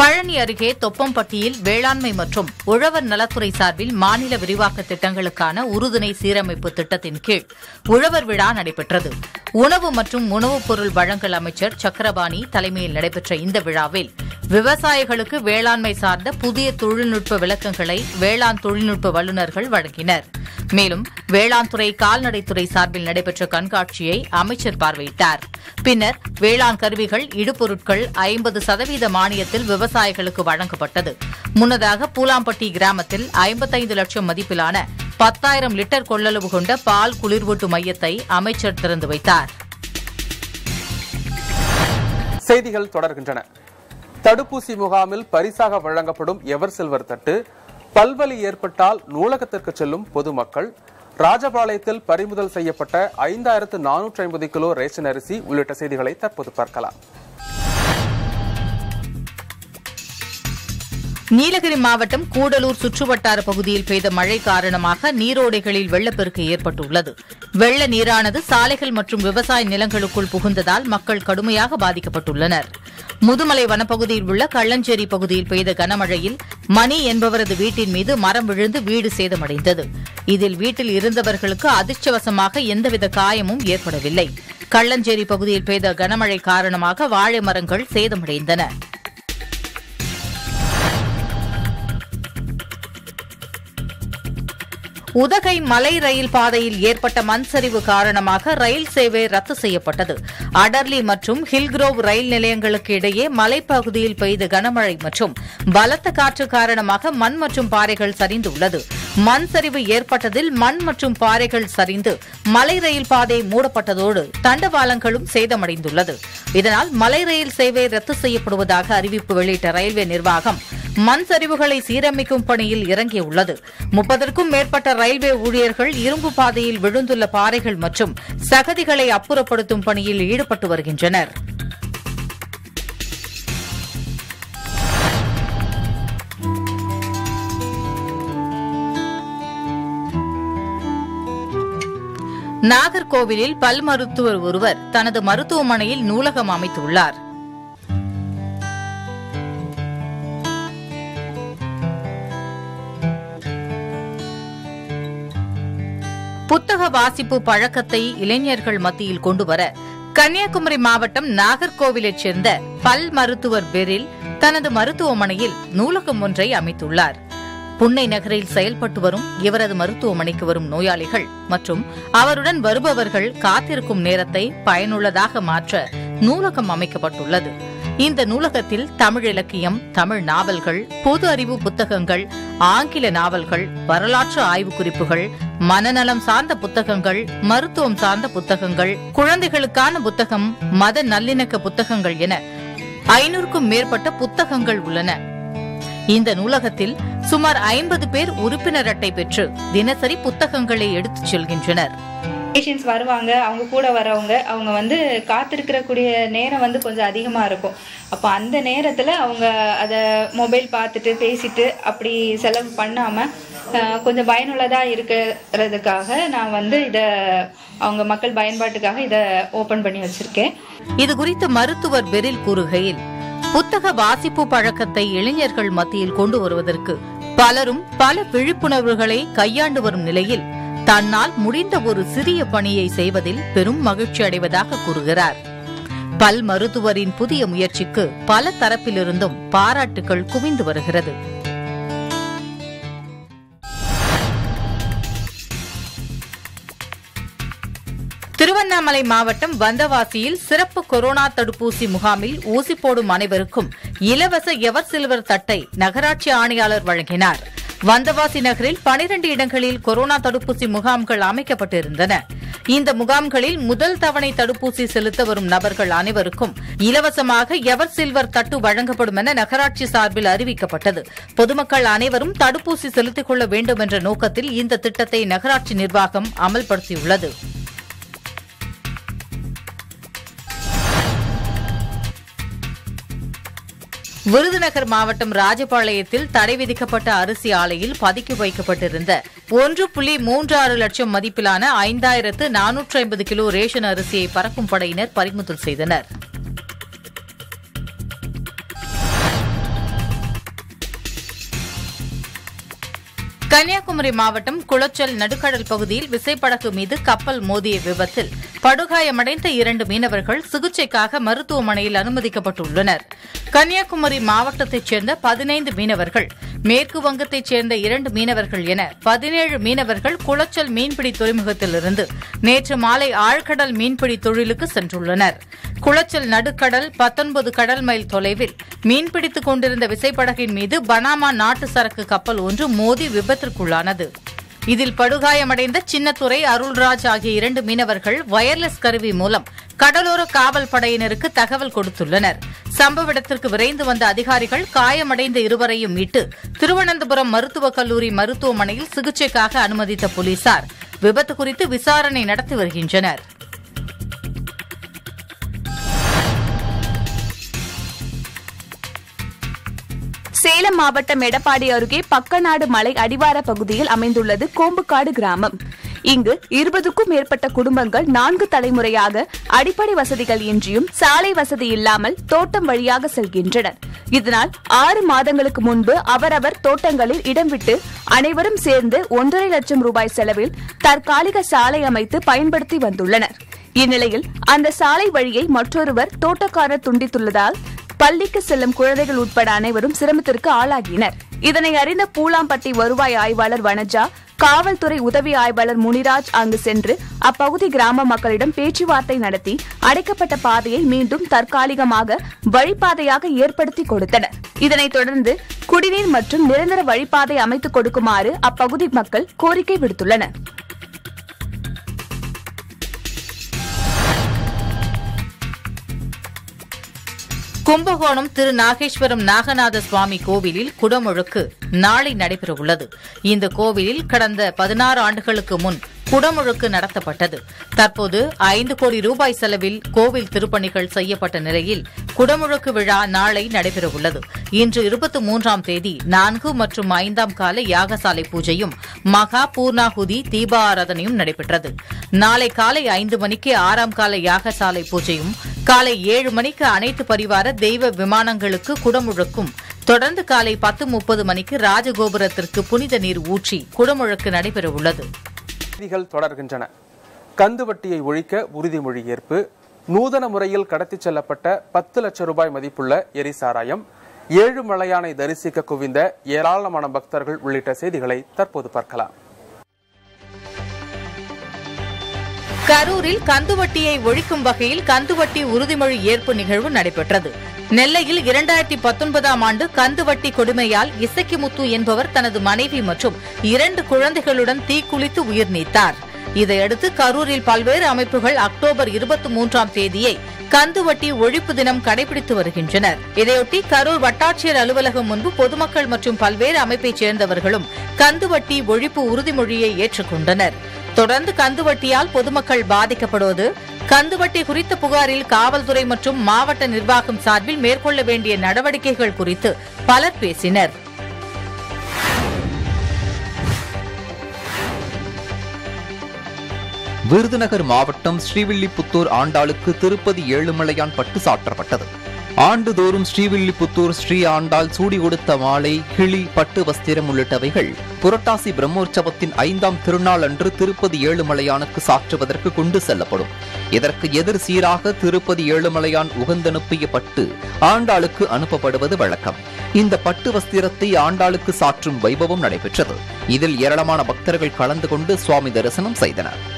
பழனி அருகே தொப்பம்பட்டியில் வேளாண்மை மற்றும் உழவர் நலத்துறை சார்பில் மாநில விரிவாக்க திட்டங்களுக்கான உறுதுணை சீரமைப்பு திட்டத்தின் கீழ் உழவர் விழா நடைபெற்றது. உணவு மற்றும் உணவுப் பொருள் வழங்கல் அமைச்சர் சக்கரபாணி தலைமையில் நடைபெற்ற இந்த விழாவில் விவசாயிகளுக்கு வேளாண்மை சார்ந்த புதிய தொழில்நுட்ப விளக்கங்களை வேளாண் தொழில்நுட்ப வல்லுநர்கள் வழங்கினர். மேலும் வேளாண் துறை கால்நடைத்துறை சார்பில் நடைபெற்ற கண்காட்சியை அமைச்சர் பார்வையிட்டார். பின்னர் வேளாண் கருவிகள் இடுபொருட்கள் ஐம்பது சதவீத மானியத்தில் விவசாயிகளுக்கு வழங்கப்பட்டது. முன்னதாக பூலாம்பட்டி கிராமத்தில் ஐம்பத்தைந்து லட்சம் மதிப்பிலான பத்தாயிரம் லிட்டர் கொள்ளளவு கொண்ட பால் குளிர்வூட்டு மையத்தை அமைச்சர் திறந்து வைத்தார். செய்திகள் தொடர்கின்றன. தடுப்பூசி முகாமில் பரிசாக வழங்கப்படும் எவர் சில்வர் தட்டு பல்வலி ஏற்பட்டால் நூலகத்திற்கு செல்லும் பொதுமக்கள் ராஜபாளையத்தில் பறிமுதல் செய்யப்பட்ட ஐந்தாயிரத்து நானூற்றி ஐம்பது கிலோ ரேஷன் அரிசி உள்ளிட்ட செய்திகளை தற்போது பார்க்கலாம். நீலகிரி மாவட்டம் கூடலூர் சுற்றுவட்டார பகுதியில் பெய்த மழை காரணமாக நீரோடைகளில் வெள்ளப்பெருக்கு ஏற்பட்டுள்ளது. வெள்ள நீரானது சாலைகள் மற்றும் விவசாய நிலங்களுக்குள் புகுந்ததால் மக்கள் கடுமையாக பாதிக்கப்பட்டுள்ளனர். முதுமலை வனப்பகுதியில் உள்ள கள்ளஞ்சேரி பகுதியில் பெய்த கனமழையில் மணி என்பவரது வீட்டின் மீது மரம் விழுந்து வீடு சேதமடைந்தது. இதில் வீட்டில் இருந்தவர்களுக்கு அதிர்ஷ்டவசமாக எந்தவித காயமும் ஏற்படவில்லை. கள்ளஞ்சேரி பகுதியில் பெய்த கனமழை காரணமாக வாழை மரங்கள் சேதமடைந்தன. உதகை மலை ரயில் பாதையில் ஏற்பட்ட மண் சரிவு காரணமாக ரயில் சேவை ரத்து செய்யப்பட்டது. அடர்லி மற்றும் ஹில்க்ரோவ் ரயில் நிலையங்களுக்கு இடையே மலைப்பகுதியில் பெய்த கனமழை மற்றும் பலத்த காற்று காரணமாக மண் மற்றும் பாறைகள் சரிந்துள்ளது. மண் சரிவு ஏற்பட்டதில் மண் மற்றும் பாறைகள் சரிந்து மலை ரயில் பாதை மூடப்பட்டதோடு தண்டவாளங்களும் சேதமடைந்துள்ளது. இதனால் மலை ரயில் சேவை ரத்து செய்யப்படுவதாக அறிவிப்பு வெளியிட்ட ரயில்வே நிர்வாகம் மண் சரிவுகளை சீரமைக்கும் பணியில் இறங்கியுள்ளது. முப்பதற்கும் மேற்பட்ட ரயில்வே ஊழியர்கள் இரும்பு பாதையில் விழுந்துள்ள பாறைகள் மற்றும் சகதிகளை அப்புறப்படுத்தும் பணியில் ஈடுபட்டு வருகின்றனர். நாகர்கோவிலில் பல் மருத்துவர் ஒருவர் தனது மருத்துவமனையில் நூலகம் அமைத்துள்ளார். புத்தக வாசிப்பு பழக்கத்தை இளைஞர்கள் மத்தியில் கொண்டுவர கன்னியாகுமரி மாவட்டம் நாகர்கோவிலைச் சேர்ந்த பல் மருத்துவர் பெரில் தனது மருத்துவமனையில் நூலகம் ஒன்றை அமைத்துள்ளார். புன்னை நகரில் செயல்பட்டு வரும் இவரது மருத்துவமனைக்கு வரும் நோயாளிகள் மற்றும் அவருடன் வருபவர்கள் காத்திருக்கும் நேரத்தை பயனுள்ளதாக மாற்ற நூலகம் அமைக்கப்பட்டுள்ளது. இந்த நூலகத்தில் தமிழ் இலக்கியம் தமிழ் நாவல்கள் பொது அறிவு புத்தகங்கள் ஆங்கில நாவல்கள் வரலாற்று ஆய்வு குறிப்புகள் மனநலம் சார்ந்த புத்தகங்கள் மருத்துவம் சார்ந்த புத்தகங்கள் குழந்தைகளுக்கான புத்தகம் மத நல்லிணக்க புத்தகங்கள் என ஐநூறுக்கும் மேற்பட்ட புத்தகங்கள் உள்ளன. இந்த நூலகத்தில் சுமார் ஐம்பது பேர் உறுப்பினர் அட்டை பெற்று தினசரி புத்தகங்களை எடுத்துச் செல்கின்றனர். பேஷண்ட்ஸ் வருவாங்க அவங்க கூட வரவங்க அவங்க வந்து காத்திருக்கிறக்கூடிய நேரம் வந்து கொஞ்சம் அதிகமாக இருக்கும். அப்போ அந்த நேரத்தில் அவங்க அதை மொபைல் பார்த்துட்டு பேசிட்டு அப்படி செலவு பண்ணாமல் கொஞ்சம் பயனுள்ளதாக இருக்கிறதுக்காக நான் வந்து இதை அவங்க மக்கள் பயன்பாட்டுக்காக இதை ஓப்பன் பண்ணி வச்சுருக்கேன். இது குறித்து மருத்துவர் பெரில் கூறுகையில் புத்தக வாசிப்பு பழக்கத்தை இளைஞர்கள் மத்தியில் கொண்டு வருவதற்கு பலரும் பல விழிப்புணர்வுகளை கையாண்டு வரும் நிலையில் தன்னால் முடிந்த ஒரு சிறிய பணியை செய்வதில் பெரும் மகிழ்ச்சி அடைவதாக கூறுகிறார். பல் மருத்துவரின் புதிய முயற்சிக்கு பல தரப்பிலிருந்தும் பாராட்டுகள் குவிந்து வருகிறது. திருவண்ணாமலை மாவட்டம் வந்தவாசியில் சிறப்பு கொரோனா தடுப்பூசி முகாமில் ஊசி போடும் அனைவருக்கும் இலவச எவர் சில்வர் தட்டை நகராட்சி ஆணையாளர் வழங்கினார். வந்தவாசி நகரில் பனிரண்டு இடங்களில் கொரோனா தடுப்பூசி முகாம்கள் அமைக்கப்பட்டிருந்தன. இந்த முகாம்களில் முதல் தவணை தடுப்பூசி செலுத்த வரும் நபர்கள் அனைவருக்கும் இலவசமாக எவர் சில்வர் தட்டு வழங்கப்படும் என நகராட்சி சார்பில் அறிவிக்கப்பட்டது. பொதுமக்கள் அனைவரும் தடுப்பூசி செலுத்திக் கொள்ள வேண்டும் என்ற நோக்கத்தில் இந்த திட்டத்தை நகராட்சி நிர்வாகம் அமல்படுத்தியுள்ளது. விருதுநகர் மாவட்டம் ராஜபாளையத்தில் தடை விதிக்கப்பட்ட அரிசி ஆலையில் பதுக்கி வைக்கப்பட்டிருந்த ஒன்று புள்ளி மூன்று ஆறு லட்சம் மதிப்பிலான ஐந்தாயிரத்து நானூற்று ஐம்பது கிலோ ரேஷன் அரிசியை பறக்கும் படையினர் பறிமுதல் செய்தனர். கன்னியாகுமரி மாவட்டம் குளச்சல் நடுக்கடல் பகுதியில் விசைப்படகு மீது கப்பல் மோதிய விபத்தில் படுகாயமடைந்த இரண்டு மீனவர்கள் சிகிச்சைக்காக மருத்துவமனையில் அனுமதிக்கப்பட்டுள்ளனர். கன்னியாகுமரி மாவட்டத்தைச் சேர்ந்த பதினைந்து மீனவர்கள் மேற்கு வங்கத்தைச் சேர்ந்த இரண்டு மீனவர்கள் என பதினேழு மீனவர்கள் குளச்சல் மீன்பிடி துறைமுகத்திலிருந்து நேற்று மாலை ஆழ்கடல் மீன்பிடி தொழிலுக்கு சென்றுள்ளனர். குளச்சல் நடுக்கடல் பத்தொன்பது கடல் மைல் தொலைவில் மீன்பிடித்துக் கொண்டிருந்த விசைப்படகின் மீது பனாமா நாட்டு சரக்கு கப்பல் ஒன்று மோதி விபத்திற்குள்ளானது. இதில் படுகாயமடைந்த சின்னத்துறை அருள்ராஜ் ஆகிய இரண்டு மீனவர்கள் வயர்லெஸ் கருவி மூலம் கடலோர காவல் படையினருக்கு தகவல் கொடுத்துள்ளனர். சம்பவ இடத்திற்கு விரைந்து வந்த அதிகாரிகள் காயமடைந்த இருவரையும் மீட்டு திருவனந்தபுரம் மருத்துவக் கல்லூரி மருத்துவமனையில் சிகிச்சைக்காக அனுமதித்த போலீசார். விபத்து குறித்து விசாரணை நடத்தி வருகின்றனர். சேலம் மாவட்டம் எடப்பாடி அருகே பக்கநாடு மலை அடிவார பகுதியில் அமைந்துள்ளது கோம்புக்காடு கிராமம். இங்கு இருபதுக்கும் மேற்பட்ட குடும்பங்கள் நான்கு தலைமுறையாக அடிப்படை வசதிகள் இன்றியும் சாலை வசதி இல்லாமல் தோட்டம் வழியாக செல்கின்றனர். இதனால் ஆறு மாதங்களுக்கு முன்பு அவரவர் தோட்டங்களில் இடம் விட்டு அனைவரும் சேர்ந்து ஒன்றரை லட்சம் ரூபாய் செலவில் தற்காலிக சாலை அமைத்து பயன்படுத்தி வந்துள்ளனர். இந்நிலையில் அந்த சாலை வழியை மற்றொருவர் தோட்டக்காரர் துண்டித்துள்ளதால் பள்ளிக்கு செல்லும் குழந்தைகள் உட்பட அனைவரும் சிரமத்திற்கு ஆளாகினர். இதனை அறிந்த பூலாம்பட்டி வருவாய் ஆய்வாளர் வனஜா காவல்துறை உதவி ஆய்வாளர் முனிராஜ் அங்கு சென்று அப்பகுதி கிராம மக்களிடம் பேச்சுவார்த்தை நடத்தி அடைக்கப்பட்ட பாதையை மீண்டும் தற்காலிகமாக வழிப்பாதையாக ஏற்படுத்தி கொடுத்தனர். இதனைத் தொடர்ந்து குடிநீர் மற்றும் நிரந்தர வழிப்பாதை அமைத்துக் கொடுக்குமாறு அப்பகுதி மக்கள் கோரிக்கை விடுத்துள்ளனர். கும்பகோணம் திரு நாகேஸ்வரம் நாகநாத சுவாமி கோவிலில் குடமுழுக்கு நாளை நடைபெறவுள்ளது. இந்த கோவிலில் கடந்த பதினாறு ஆண்டுகளுக்கு முன் குடமுழுக்கு நடத்தப்பட்டது. தற்போது ஐந்து கோடி ரூபாய் செலவில் கோவில் திருப்பணிகள் செய்யப்பட்ட நிலையில் குடமுழுக்கு விழா நாளை நடைபெறவுள்ளது. இன்று இருபத்தி மூன்றாம் தேதி நான்கு மற்றும் ஐந்தாம் கால யாகசாலை பூஜையும் மகா பூர்ணாகுதி தீப ஆராதனையும் நடைபெற்றது. நாளை காலை ஐந்து மணிக்கு ஆறாம் கால யாகசாலை பூஜையும் காலை ஏழு மணிக்கு அனைத்து பரிவார தெய்வ விமானங்களுக்கு குடமுழுக்கும் தொடர்ந்து காலை பத்து முப்பது மணிக்கு ராஜகோபுரத்திற்கு புனித நீர் ஊற்றி குடமுழுக்கு நடைபெறவுள்ளது. செய்திகள் தொடர்கின்றன. கந்துவட்டியை ஒழிக்க உறுதிமொழி ஏற்பு. நூதன முறையில் கடத்திச் செல்லப்பட்ட பத்து லட்சம் ரூபாய் மதிப்புள்ள எரிசாராயம் ஏழு மலையானை தரிசிக்க குவிந்த ஏராளமான பக்தர்கள் உள்ளிட்ட செய்திகளை தற்போது பார்க்கலாம். கரூரில் கந்துவட்டியை ஒழிக்கும் வகையில் கந்துவட்டி உறுதிமொழி ஏற்பு நிகழ்வு நடைபெற்றது. நெல்லையில் இரண்டாயிரத்தி பத்தொன்பதாம் ஆண்டு கந்துவட்டி கொடுமையால் இசக்கிமுத்து என்பவர் தனது மனைவி மற்றும் இரண்டு குழந்தைகளுடன் தீக்குளித்து உயிர் நீத்தார். இதையடுத்து கரூரில் பல்வேறு அமைப்புகள் அக்டோபர் இருபத்தி மூன்றாம் தேதியை கந்துவட்டி ஒழிப்பு தினம் கடைபிடித்து வருகின்றனர். இதையொட்டி கரூர் வட்டாட்சியர் அலுவலகம் முன்பு பொதுமக்கள் மற்றும் பல்வேறு அமைப்பைச் சேர்ந்தவர்களும் கந்துவட்டி ஒழிப்பு உறுதிமொழியை ஏற்றுக்கொண்டனர். தொடர்ந்து கந்துவட்டியால் பொதுமக்கள் பாதிக்கப்படுவது கந்துவட்டி குறித்த புகாரில் காவல்துறை மற்றும் மாவட்ட நிர்வாகம் சார்பில் மேற்கொள்ள வேண்டிய நடவடிக்கைகள் குறித்து பலர் பேசினர். விருதுநகர் மாவட்டம் ஸ்ரீவில்லிபுத்தூர் ஆண்டாளுக்கு திருப்பதி ஏழுமலையான் பட்டு சாற்றப்பட்டது. ஆண்டுதோறும் ஸ்ரீவில்லிபுத்தூர் ஸ்ரீ ஆண்டாள் சூடி கொடுத்த மாலை கிளி பட்டு வஸ்திரம் உள்ளிட்டவைகள். புரட்டாசி பிரம்மோற்சவத்தின் ஐந்தாம் திருநாள் அன்று திருப்பதி ஏழுமலையானுக்கு சாற்றுவதற்கு கொண்டு செல்லப்படும். இதற்கு எதிர் சீராக திருப்பதி ஏழுமலையான் உகந்தனுப்பிய பட்டு ஆண்டாளுக்கு அனுப்பப்படுவது வழக்கம். இந்த பட்டு வஸ்திரத்தை ஆண்டாளுக்கு சாற்றும் வைபவம் நடைபெற்றது. இதில் ஏராளமான பக்தர்கள் கலந்து கொண்டு சுவாமி தரிசனம் செய்தனர்.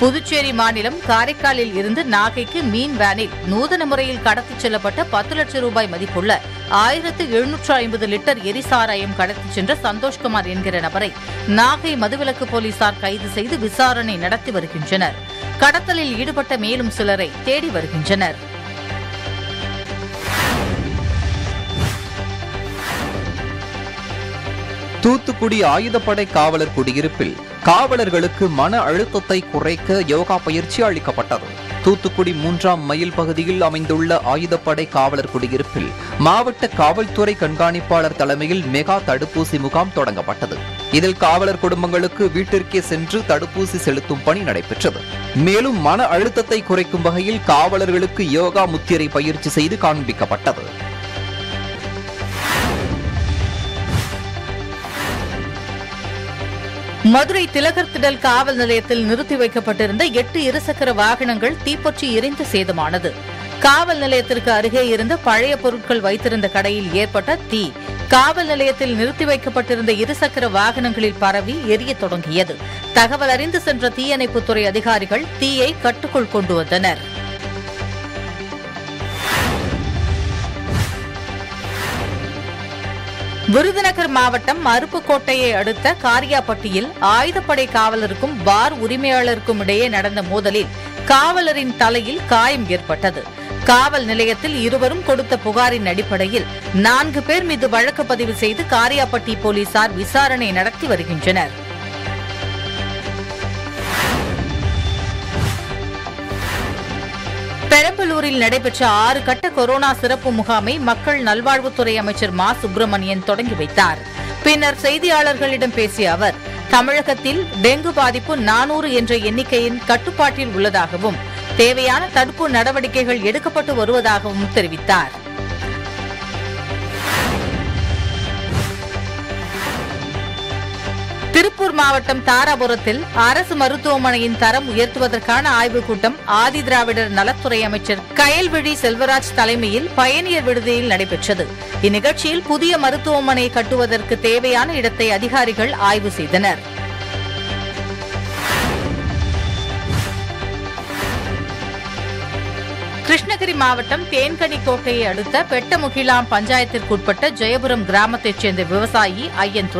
புதுச்சேரி மாநிலம் காரைக்காலில் இருந்து நாகைக்கு மீன் வேனில் நூதன முறையில் கடத்திச் செல்லப்பட்ட பத்து லட்சம் ரூபாய் மதிப்புள்ள ஆயிரத்து எழுநூற்று ஐம்பது லிட்டர் எரிசாராயம் கடத்திச் சென்ற சந்தோஷ்குமார் என்கிற நபரை நாகை மதுவிலக்கு போலீசார் கைது செய்து விசாரணை நடத்தி வருகின்றனர். கடத்தலில் ஈடுபட்ட மேலும் சிலரை தேடி வருகின்றனர். தூத்துக்குடி ஆயுதப்படை காவலர் குடியிருப்பில் காவலர்களுக்கு மன அழுத்தத்தை குறைக்க யோகா பயிற்சி அளிக்கப்பட்டது. தூத்துக்குடி மூன்றாம் மைல் பகுதியில் அமைந்துள்ள ஆயுதப்படை காவலர் குடியிருப்பில் மாவட்ட காவல்துறை கண்காணிப்பாளர் தலைமையில் மெகா தடுப்பூசி முகாம் தொடங்கப்பட்டது. இதில் காவலர் குடும்பங்களுக்கு வீட்டிற்கே சென்று தடுப்பூசி செலுத்தும் பணி நடைபெற்றது. மேலும் மன அழுத்தத்தை குறைக்கும் வகையில் காவலர்களுக்கு யோகா முத்திரை பயிற்சி செய்து காண்பிக்கப்பட்டது. மதுரை திலகர் திடல் காவல் நிலையத்தில் நிறுத்தி வைக்கப்பட்டிருந்த எட்டு இருசக்கர வாகனங்கள் தீப்பற்றி எரிந்து சேதமானது. காவல் நிலையத்திற்கு அருகே இருந்த பழைய பொருட்கள் வைத்திருந்த கடையில் ஏற்பட்ட தீ காவல் நிலையத்தில் நிறுத்தி வைக்கப்பட்டிருந்த இருசக்கர வாகனங்களில் பரவி எரிய தொடங்கியது. தகவல் அறிந்து சென்ற தீயணைப்புத்துறை அதிகாரிகள் தீயை கட்டுக்குள் கொண்டு வந்தனர். விருதுநகர் மாவட்டம் அருப்புக்கோட்டையை அடுத்த காரியாப்பட்டியில் ஆயுதப்படை காவலருக்கும் பார் உரிமையாளருக்கும் இடையே நடந்த மோதலில் காவலரின் தலையில் காயம் ஏற்பட்டது. காவல் நிலையத்தில் இருவரும் கொடுத்த புகாரின் அடிப்படையில் நான்கு பேர் மீது வழக்கு பதிவு செய்து காரியாப்பட்டி போலீசார் விசாரணை நடத்தி வருகின்றனர். பெரம்பலூரில் நடைபெற்ற ஆறு கட்ட கொரோனா சிறப்பு முகாமை மக்கள் நல்வாழ்வுத்துறை அமைச்சர் மா. சுப்பிரமணியன் தொடங்கி வைத்தார். பின்னர் செய்தியாளர்களிடம் பேசிய அவர் தமிழகத்தில் டெங்கு பாதிப்பு நானூறு என்ற எண்ணிக்கையின் கட்டுப்பாட்டில் உள்ளதாகவும் தேவையான தடுப்பு நடவடிக்கைகள் எடுக்கப்பட்டு வருவதாகவும் தெரிவித்தார். திருப்பூர் மாவட்டம் தாராபுரத்தில் அரசு மருத்துவமனையின் தரம் உயர்த்துவதற்கான ஆய்வுக் கூட்டம் ஆதி திராவிடர் நலத்துறை அமைச்சர் கயல்விழி செல்வராஜ் தலைமையில் பயணியர் விடுதியில் நடைபெற்றது. இந்நிகழ்ச்சியில் புதிய மருத்துவமனை கட்டுவதற்கு தேவையான இடத்தை அதிகாரிகள் ஆய்வு செய்தனர். கிருஷ்ணகிரி மாவட்டம் தேன்கனி கோட்டையை அடுத்த பெட்டமுகிலாம் பஞ்சாயத்திற்குட்பட்ட ஜெயபுரம் கிராமத்தைச் சேர்ந்த விவசாயி ஐயன்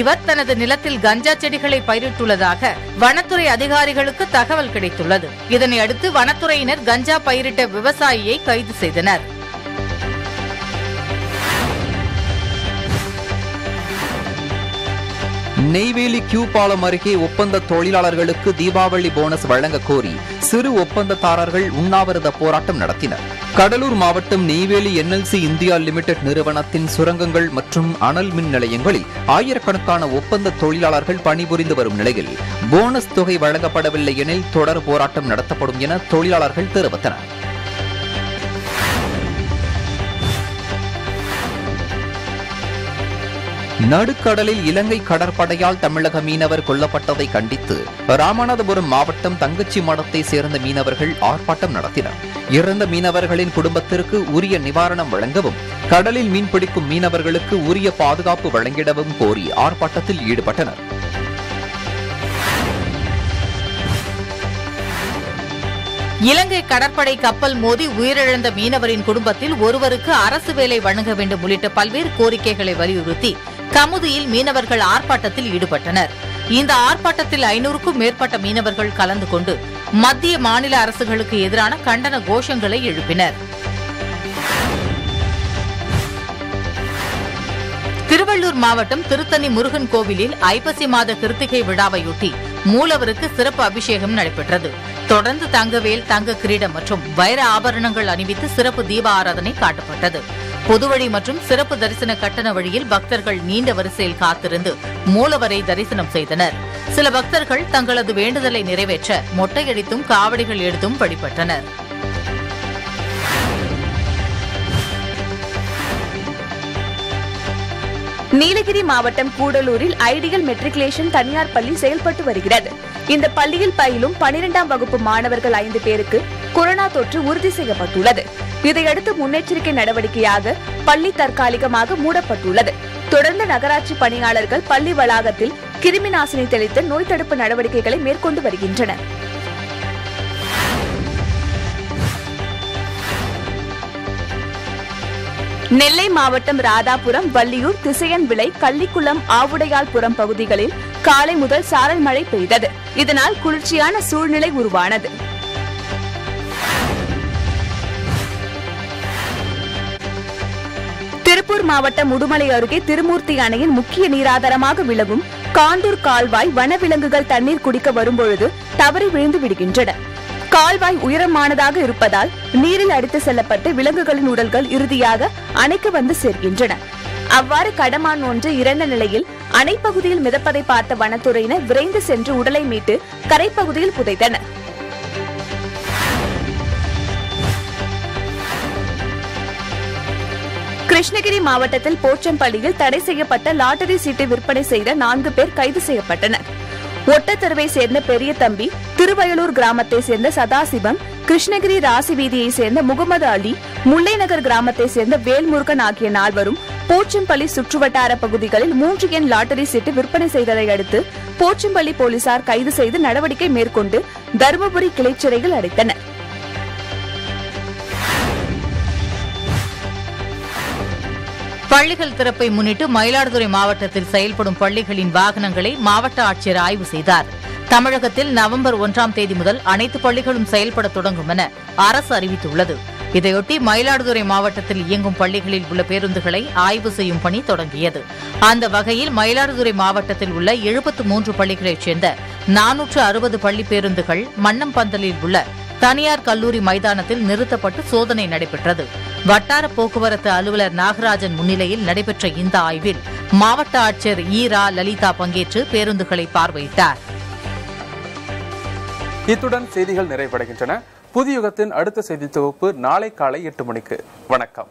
இவர் தனது நிலத்தில் கஞ்சா செடிகளை பயிரிட்டுள்ளதாக வனத்துறை அதிகாரிகளுக்கு தகவல் கிடைத்துள்ளது. இதனை அடுத்து வனத்துறையினர் கஞ்சா பயிரிட்ட விவசாயியை கைது செய்தனர். நெய்வேலி கியூ பாலம் அருகே ஒப்பந்த தொழிலாளர்களுக்கு தீபாவளி போனஸ் வழங்க கோரி சிறு ஒப்பந்ததாரர்கள் உண்ணாவிரத போராட்டம் நடத்தினர். கடலூர் மாவட்டம் நெய்வேலி என்எல்சி இந்தியா லிமிடெட் நிறுவனத்தின் சுரங்கங்கள் மற்றும் அனல் மின் நிலையங்களில் ஆயிரக்கணக்கான ஒப்பந்த தொழிலாளர்கள் பணிபுரிந்து வரும் நிலையில் போனஸ் தொகை வழங்கப்படவில்லை எனில் தொடர் போராட்டம் நடத்தப்படும் என தொழிலாளர்கள் தெரிவித்தனர். நடுக்கடலில் இலங்கை கடற்படையால் தமிழக மீனவர் கொல்லப்பட்டதை கண்டித்து ராமநாதபுரம் மாவட்டம் தங்கச்சி மடத்தை சேர்ந்த மீனவர்கள் ஆர்ப்பாட்டம் நடத்தினர். இறந்த மீனவர்களின் குடும்பத்திற்கு உரிய நிவாரணம் வழங்கவும் கடலில் மீன்பிடிக்கும் மீனவர்களுக்கு உரிய பாதுகாப்பு வழங்கிடவும் கோரி ஆர்ப்பாட்டத்தில் ஈடுபட்டனர். இலங்கை கடற்படை கப்பல் மோதி உயிரிழந்த மீனவரின் குடும்பத்தில் ஒருவருக்கு அரசு வேலை வழங்க வேண்டும் உள்ளிட்ட பல்வேறு கோரிக்கைகளை வலியுறுத்தி கமுதியில் மீனவர்கள் ஆர்ப்பாட்டத்தில் ஈடுபட்டனர். இந்த ஆர்ப்பாட்டத்தில் ஐநூறுக்கும் மேற்பட்ட மீனவர்கள் கலந்து கொண்டு மத்திய மாநில அரசுகளுக்கு எதிரான கண்டன கோஷங்களை எழுப்பினர். திருவள்ளூர் மாவட்டம் திருத்தணி முருகன் கோவிலில் ஐப்பசி மாத கிருத்திகை விழாவையொட்டி மூலவருக்கு சிறப்பு அபிஷேகம் நடைபெற்றது. தொடர்ந்து தங்கவேல் தங்க கிரீடம் மற்றும் வைர ஆபரணங்கள் அணிவித்து சிறப்பு தீப ஆராதனை காட்டப்பட்டது. பொதுவழி மற்றும் சிறப்பு தரிசன கட்டண வழியில் பக்தர்கள் நீண்ட வரிசையில் காத்திருந்து மூலவரை தரிசனம் செய்தனர். சில பக்தர்கள் தங்களது வேண்டுதலை நிறைவேற்ற மொட்டையடித்தும் காவடிகள் எடுத்தும் வழிபட்டனர். நீலகிரி மாவட்டம் கூடலூரில் ஐடியல் மெட்ரிகுலேஷன் தனியார் பள்ளி செயல்பட்டு வருகிறது. இந்த பள்ளியில் பயிலும் பனிரெண்டாம் வகுப்பு மாணவர்கள் ஐந்து பேருக்கு கொரோனா தொற்று உறுதி செய்யப்பட்டுள்ளது. இதையடுத்து முன்னெச்சரிக்கை நடவடிக்கையாக பள்ளி தற்காலிகமாக மூடப்பட்டுள்ளது. தொடர்ந்து நகராட்சி பணியாளர்கள் பள்ளி வளாகத்தில் கிருமி நாசினி தெளித்து நோய் தடுப்பு நடவடிக்கைகளை மேற்கொண்டு வருகின்றனர். நெல்லை மாவட்டம் ராதாபுரம் வள்ளியூர் திசையன் விலை கள்ளிக்குளம் ஆவுடையாள்புரம் பகுதிகளில் காலை முதல் சாரல் மழை பெய்தது. இதனால் குளிர்ச்சியான சூழ்நிலை உருவானது. மாவட்டம் உடுமலை அருகே திருமூர்த்தி அணையின் முக்கிய நீராதாரமாக விளங்கும் காந்தூர் கால்வாய் வனவிலங்குகள் தண்ணீர் குடிக்க வரும்பொழுது தவறி விழுந்து விடுகின்றன. கால்வாய் உயரமானதாக இருப்பதால் நீரில் அடித்து செல்லப்பட்டு விலங்குகளின் உடல்கள் இறுதியாக அணைக்கு வந்து சேர்கின்றன. அவ்வாறு கடமான் ஒன்று இறந்த நிலையில் அணைப்பகுதியில் மிதப்பதை பார்த்த வனத்துறையினர் விரைந்து சென்று உடலை மீட்டு கரைப்பகுதியில் புதைத்தனர். கிருஷ்ணகிரி மாவட்டத்தில் போச்சம்பள்ளியில் தடை செய்யப்பட்ட லாட்டரி சீட்டை விற்பனை செய்த நான்கு பேர் கைது செய்யப்பட்டனர். ஒட்டத்தெருவை சேர்ந்த பெரிய தம்பி திருவயலூர் கிராமத்தை சேர்ந்த சதாசிவம் கிருஷ்ணகிரி ராசி வீதியை சேர்ந்த முகமது அலி முல்லைநகர் கிராமத்தை சேர்ந்த வேல்முருகன் ஆகிய நால்வரும் போச்சம்பள்ளி சுற்றுவட்டார பகுதிகளில் மூன்று எண் லாட்டரி சீட்டு விற்பனை செய்ததை அடுத்து போச்சம்பள்ளி போலீசார் கைது செய்து நடவடிக்கை மேற்கொண்டு தருமபுரி கிளைச்சிறையில் அடைத்தனர். பள்ளிகள் திறப்பை முன்னிட்டு மயிலாடுதுறை மாவட்டத்தில் செயல்படும் பள்ளிகளின் வாகனங்களை மாவட்ட ஆட்சியர் ஆய்வு செய்தார். தமிழகத்தில் நவம்பர் ஒன்றாம் தேதி முதல் அனைத்து பள்ளிகளும் செயல்பட தொடங்கும் என அரசு அறிவித்துள்ளது. இதையொட்டி மயிலாடுதுறை மாவட்டத்தில் இயங்கும் பள்ளிகளில் உள்ள பேருந்துகளை ஆய்வு செய்யும் பணி தொடங்கியது. அந்த வகையில் மயிலாடுதுறை மாவட்டத்தில் உள்ள எழுபத்து மூன்று பள்ளிகளைச் சேர்ந்த நானூற்று அறுபது பள்ளி பேருந்துகள் மன்னம்பந்தலில் உள்ள தனியார் கல்லூரி மைதானத்தில் நிறுத்தப்பட்டு சோதனை நடைபெற்றது. வட்டார போக்குவரத்து அலுவலர் நாகராஜன் முன்னிலையில் நடைபெற்ற இந்த ஆய்வில் மாவட்ட ஆட்சியர் ஈரா லலிதா பங்கேற்று பேருந்துகளை பார்வையிட்டார். இத்துடன் செய்திகள் நிறைவடைகின்றன. புதியுகத்தின் அடுத்த செய்தி தொகுப்பு நாளை காலை எட்டு மணிக்கு. வணக்கம்.